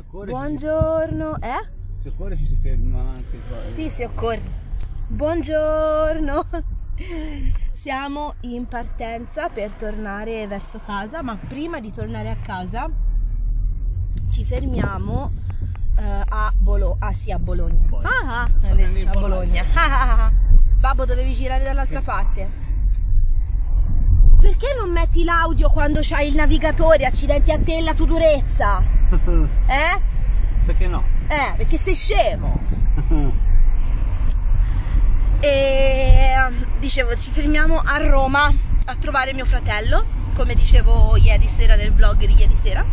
occorre, Buongiorno, eh? se occorre ci si ferma anche qua. Sì, se occorre. Buongiorno. Siamo in partenza per tornare verso casa, ma prima di tornare a casa ci fermiamo eh, a Bologna. Ah sì, a Bologna. Ah, ah, in a Bologna. Ah, ah, ah. Babbo, dovevi girare dall'altra parte. Perché non metti l'audio quando c'hai il navigatore? Accidenti a te la tua durezza. Eh? Perché no? Eh, perché sei scemo. E dicevo, ci fermiamo a Roma a trovare mio fratello, come dicevo ieri sera nel vlog di ieri sera.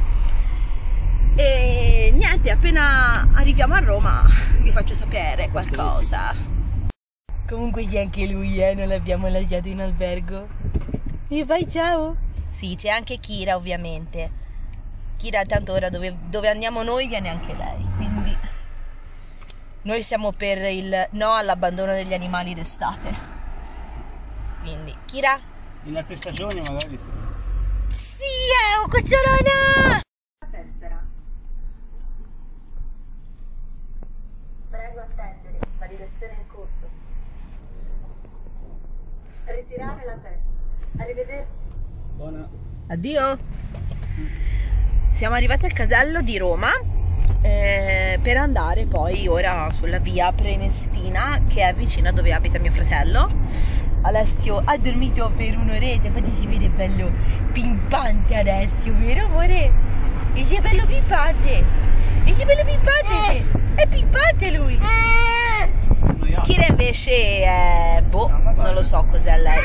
E niente, appena arriviamo a Roma vi faccio sapere qualcosa. Comunque c'è anche lui, eh, non l'abbiamo lasciato in albergo. E vai ciao! Sì, c'è anche Kira ovviamente. Kira tanto ora dove, dove andiamo noi viene anche lei, quindi noi siamo per il no all'abbandono degli animali d'estate. Quindi, Kira? In altre stagioni magari sì. Sì, è un cucciolona! Prego attendere, validazione in corso. Ritirare la testa. Arrivederci. Buona. Addio! Siamo arrivati al casello di Roma eh, per andare poi ora sulla via Prenestina che è vicino a dove abita mio fratello. Alessio ha dormito per un'oretta, infatti si vede bello pimpante adesso, vero amore? E che bello pimpante! E che bello pimpante! È pimpante lui! Kira invece è... boh, non lo so cos'è lei.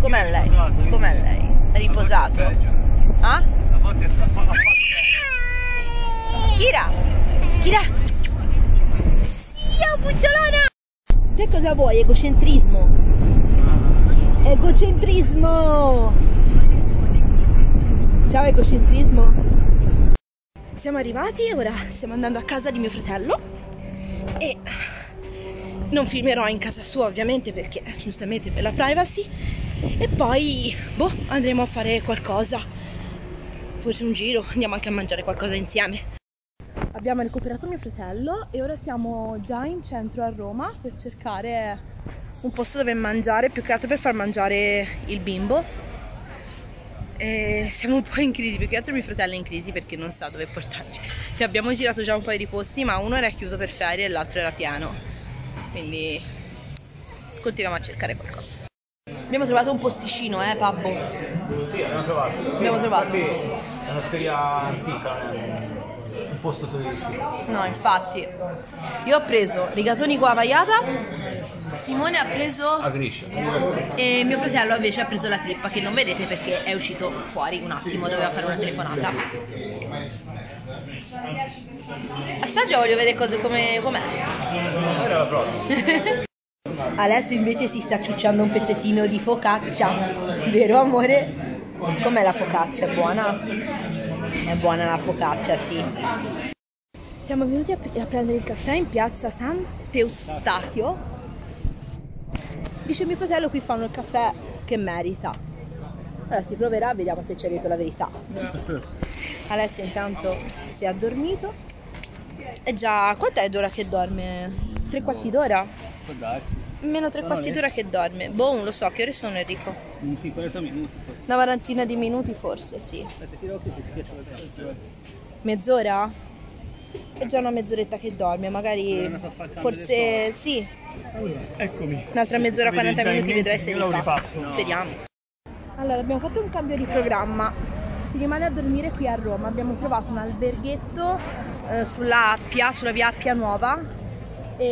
Com'è lei? Com'è lei? Riposato? Ah? A volte è troppo Kira! Kira! Oh, pucciolona! Te cosa vuoi? Egocentrismo? Egocentrismo! Ciao egocentrismo! Siamo arrivati, ora stiamo andando a casa di mio fratello e non filmerò in casa sua ovviamente perché giustamente per la privacy e poi boh, andremo a fare qualcosa, forse un giro, andiamo anche a mangiare qualcosa insieme. Abbiamo recuperato mio fratello e ora siamo già in centro a Roma per cercare un posto dove mangiare, più che altro per far mangiare il bimbo. E siamo un po' in crisi, più che altro mio fratello è in crisi perché non sa dove portarci. Cioè abbiamo girato già un paio di posti, ma uno era chiuso per ferie e l'altro era pieno. Quindi continuiamo a cercare qualcosa. Abbiamo trovato un posticino, eh, Pabbo? Sì, abbiamo trovato. Abbiamo trovato. È una storia antica, è un posto turistico. No, infatti. Io ho preso rigatoni qua vaiata, Simone ha preso A Griscia. e mio fratello invece ha preso la trippa che non vedete perché è uscito fuori un attimo, doveva fare una telefonata. Assaggia voglio vedere cose come com'è. Ora la provo. Adesso invece si sta ciucciando un pezzettino di focaccia, vero amore? Com'è la focaccia? È buona? È buona la focaccia, sì. Siamo venuti a, a prendere il caffè in piazza San Eustachio. Dice mio fratello qui fanno il caffè che merita. Allora si proverà, vediamo se ci ha detto la verità. Alessia intanto si è addormito. È già... quant'è d'ora che dorme? Tre quarti d'ora? Può darsi. Meno tre quarti d'ora che dorme. Boh, non lo so, che ore sono Enrico? Un 50 minuti. Una quarantina di minuti forse, sì. Mezz'ora? È già una mezz'oretta che dorme, magari forse sì, Eccomi. un'altra mezz'ora, Vedi 40 già in minuti vedrai se li lo fa. ripasso. Speriamo. Allora, abbiamo fatto un cambio di programma. Si rimane a dormire qui a Roma. Abbiamo trovato un alberghetto eh, sulla Appia, sulla via Appia Nuova. E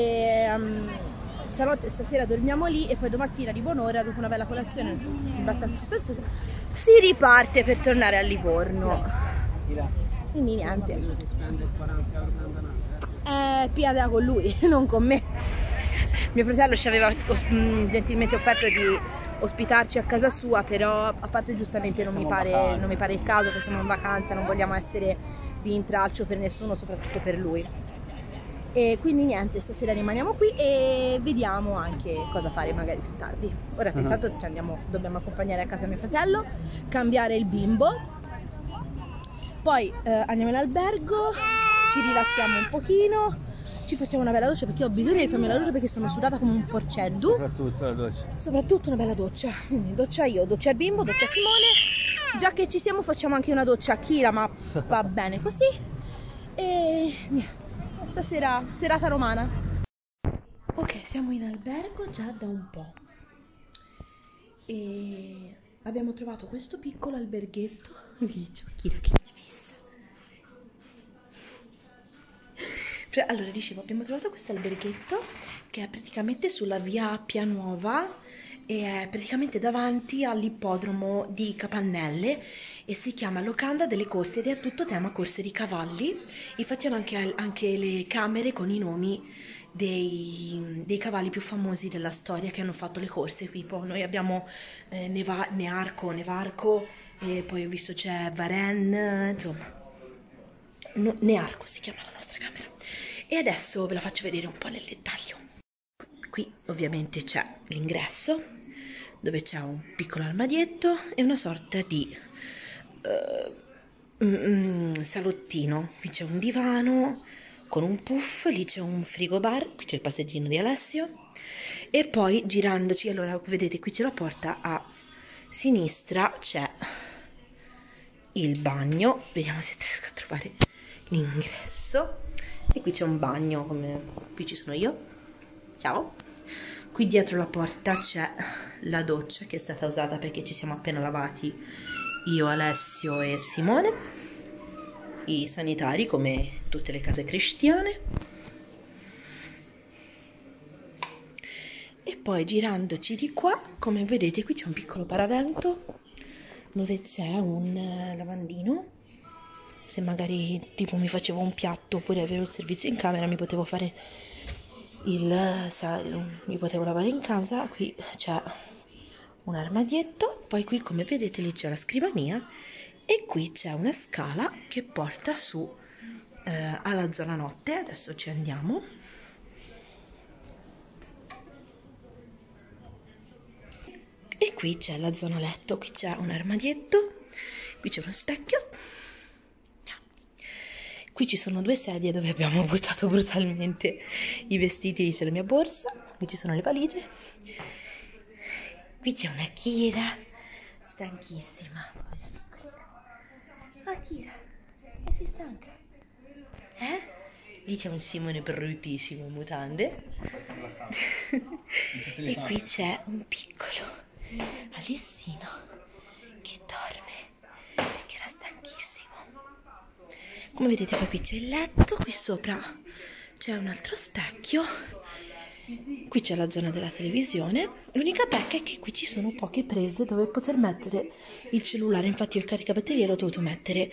ehm, stanotte, stasera dormiamo lì e poi domattina di buon'ora, dopo una bella colazione abbastanza sostanziosa, si riparte per tornare a Livorno. Quindi niente. Eh, piada con lui, non con me. Mio fratello ci aveva mh, gentilmente offerto di ospitarci a casa sua, però a parte giustamente non mi, pare, non mi pare il caso che siamo in vacanza, non vogliamo essere di intralcio per nessuno, soprattutto per lui. E quindi niente, stasera rimaniamo qui e vediamo anche cosa fare magari più tardi. Ora che intanto ci andiamo, dobbiamo accompagnare a casa mio fratello, cambiare il bimbo Poi eh, andiamo in albergo, ci rilassiamo un pochino, ci facciamo una bella doccia perché ho bisogno di farmi la doccia perché sono sudata come un porceddu. Soprattutto la doccia. Soprattutto una bella doccia. Quindi doccia io, doccia il bimbo, doccia Simone. Già che ci siamo facciamo anche una doccia a Kira, ma va bene così. E niente, stasera serata romana. Ok, siamo in albergo già da un po'. E abbiamo trovato questo piccolo alberghetto. C'è Kira che mi fissa. Allora, dicevo, abbiamo trovato questo alberghetto che è praticamente sulla via Appia Nuova e è praticamente davanti all'ippodromo di Capannelle e si chiama Locanda delle Corse ed è a tutto tema corse di cavalli. Infatti hanno anche, anche le camere con i nomi dei, dei cavalli più famosi della storia che hanno fatto le corse. Qui poi noi abbiamo eh, Neva- Nearco, Nevarco e poi ho visto c'è Varen, insomma. No, Nearco si chiama la nostra camera. E adesso ve la faccio vedere un po' nel dettaglio. Qui ovviamente c'è l'ingresso dove c'è un piccolo armadietto e una sorta di eh, mm, salottino. Qui c'è un divano con un puff, lì c'è un frigo bar, qui c'è il passeggino di Alessio. E poi girandoci, allora vedete qui c'è la porta a sinistra, c'è il bagno, vediamo se riesco a trovare l'ingresso. E qui c'è un bagno come qui ci sono io. Ciao. Qui dietro la porta c'è la doccia che è stata usata perché ci siamo appena lavati io Alessio e Simone i sanitari come tutte le case cristiane. E poi girandoci di qua come vedete qui c'è un piccolo paravento dove c'è un eh, lavandino. Se magari tipo mi facevo un piatto oppure avevo il servizio in camera mi potevo fare il sa- mi potevo lavare in casa. Qui c'è un armadietto poi qui come vedete lì c'è la scrivania e qui c'è una scala che porta su eh, alla zona notte. Adesso ci andiamo. E qui c'è la zona letto qui c'è un armadietto qui c'è uno specchio. Qui ci sono due sedie dove abbiamo buttato brutalmente i vestiti, c'è la mia borsa, qui ci sono le valigie. Qui c'è una Kira, stanchissima. Ah, Kira, e si stanca? Eh? Lì c'è un Simone bruttissimo in mutande. e qui c'è un piccolo Alessino che dorme perché era stanchissimo. Come vedete poi qui c'è il letto, qui sopra c'è un altro specchio, qui c'è la zona della televisione. L'unica pecca è che qui ci sono poche prese dove poter mettere il cellulare, infatti io il caricabatterie l'ho dovuto mettere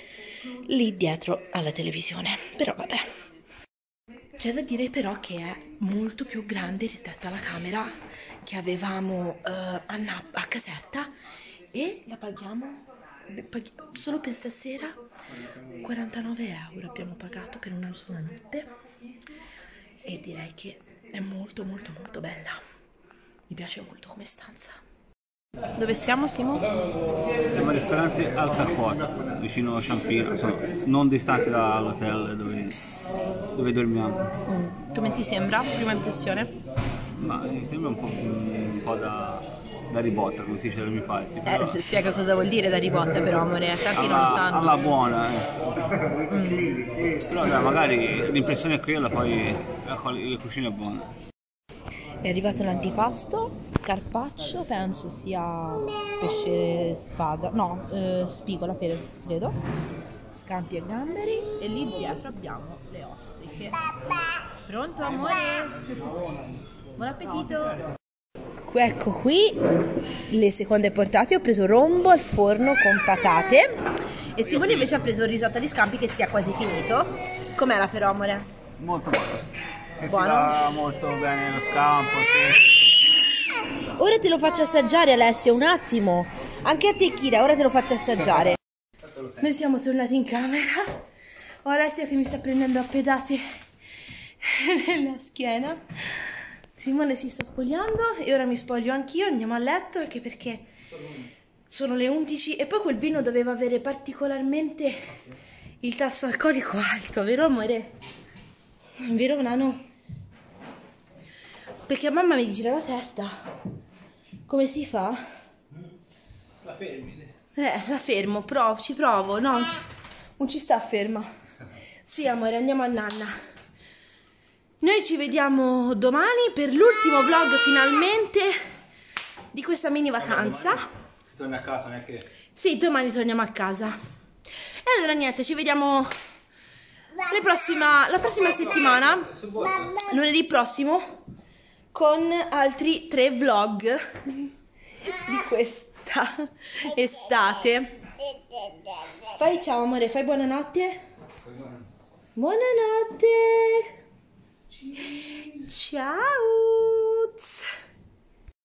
lì dietro alla televisione, però vabbè. C'è da dire però che è molto più grande rispetto alla camera che avevamo eh, a, Nap- a Caserta e la paghiamo paghi- solo per stasera 49 euro abbiamo pagato per una sola notte e direi che è molto molto molto bella mi piace molto come stanza dove siamo Simo? Siamo al ristorante Alta Quota, vicino a Ciampino, insomma, non distante dall'hotel dove, dove dormiamo. come ti sembra? prima impressione? Ma mi sembra un po', un po' da, da ribotta, come si dice dalle mie parti. Eh, però se spiega cosa vuol dire da ribotta però amore tanti non lo alla, sanno alla buona, eh. Però dai, magari l'impressione è quella, poi la, la cucina è buona. È arrivato l'antipasto, carpaccio, penso sia pesce spada, no, eh, spigola per credo, scampi e gamberi e lì dietro abbiamo le ostriche. Pronto amore? Buon appetito! Ecco qui le seconde portate, ho preso rombo al forno con patate e Simone invece ha preso il risotto di scampi che sia quasi finito. Com'era però amore? Molto buono. Si Buono? molto bene lo scampo, sì. Ora te lo faccio assaggiare Alessio, un attimo. Anche a te Kira, ora te lo faccio assaggiare. Noi siamo tornati in camera. Ho Alessio che mi sta prendendo a pedate nella schiena. Simone si sta spogliando e ora mi spoglio anch'io, andiamo a letto anche perché sono le 11 e poi quel vino doveva avere particolarmente il tasso alcolico alto, vero amore? Vero nano? Perché a mamma mi gira la testa. Come si fa? La fermi. Eh, la fermo, provo, ci provo. No, non ci, sta, non ci sta ferma. Sì, amore, andiamo a nanna. Noi ci vediamo domani per l'ultimo vlog finalmente di questa mini vacanza. Si torna a casa, non è che... Sì, domani torniamo a casa. E allora niente, ci vediamo la prossima, la prossima settimana, lunedì prossimo, con altri tre vlog di questa estate. Fai ciao amore, fai buonanotte. Buonanotte. Ciao.